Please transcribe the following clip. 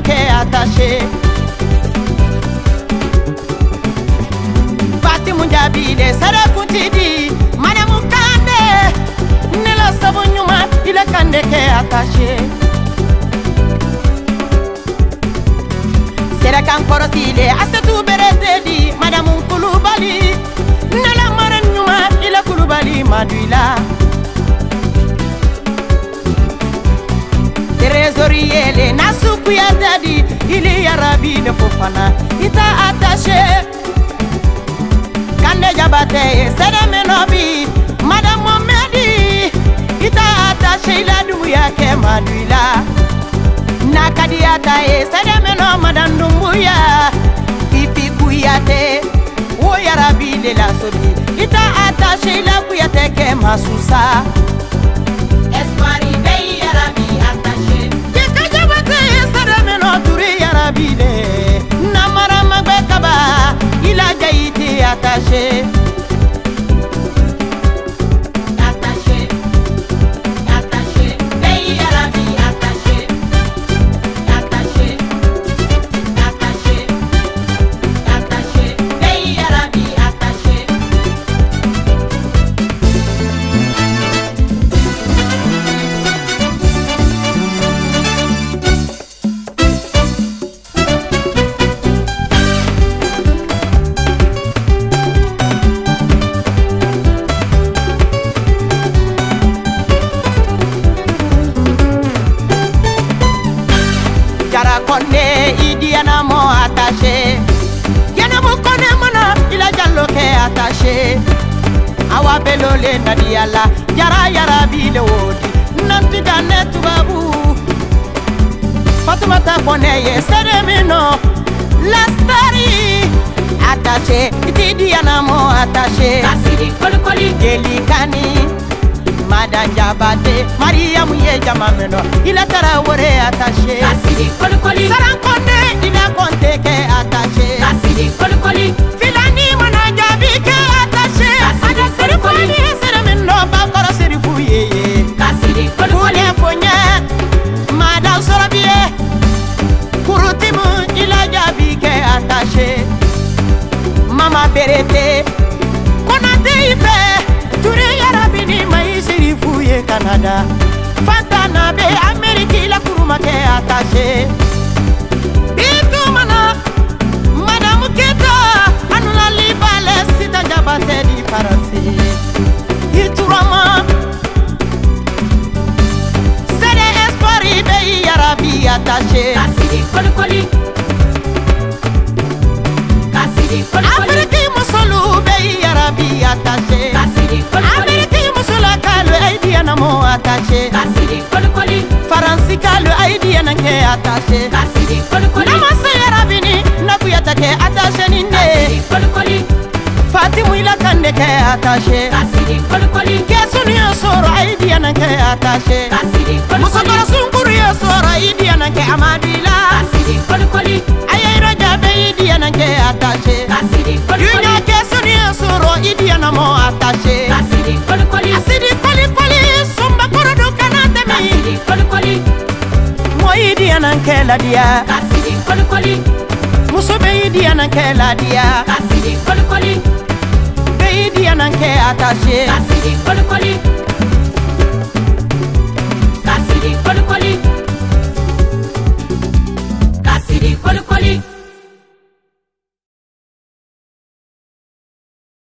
のけあたしバティムジャビでサラプチディマダムカンデネラサボニュマイラカンデケあたしセラカンコロシレアセトゥベレデディマダムクルバリネラマラニュマイラクルバリマドゥイラ Tesoriele, nasu trésorier na sukuyatadi ili yarabile fo fana ita attaché kande jabate sedemenobi madame momedi ita attaché ila dumbuya kɛ maduila. Nakadiyata ye sedemeno madan dumbuya fifi kuyate wo yarabile la sobi ita attaché ila kuyate kɛ masusa belole nadiyala jara yarabile wodi. Nantiga ne tubabu. Fatumata kɔnɛ ye sede min nɔ lastari attaché iti diyana mɔ attaché kasiri kolikoli jeli kani. Madan jabate mariyamu ye jama min nɔ ila tara wore attaché kasiri kolikoli saran kɔnte ila kɔnte kɛ attaché kasiri kolikoli berete konate i fɛ ture yarabini maisiri fu ye kanada. Fantana be ameriki la kurumakɛ atase bitu mana madamu keta anulali balɛ sita jabatɛ di faransi. I turama sede espori be i yarabi atase kasigi kolikoli kasigi kolikoli ne attaché Kasidi kolikoli Namasaya rabini Nakuya take attaché ni ne Kasidi kolikoli Fatimu ila kande ke attaché Kasidi kolikoli Kesunu ya soro aidi anake attaché Kasidi kolikoli Musokoro sunkuru ya soro aidi anake amadila. Kasidi kolikoli Ayayiro jabe idi anake attaché Kasidi kolikoli Yunyaki ladiya ka sigi kolikoli. Muso be i diya nan kɛ ladiya ka sigi kolikoli. Be diya nan kɛ atashe ka sigi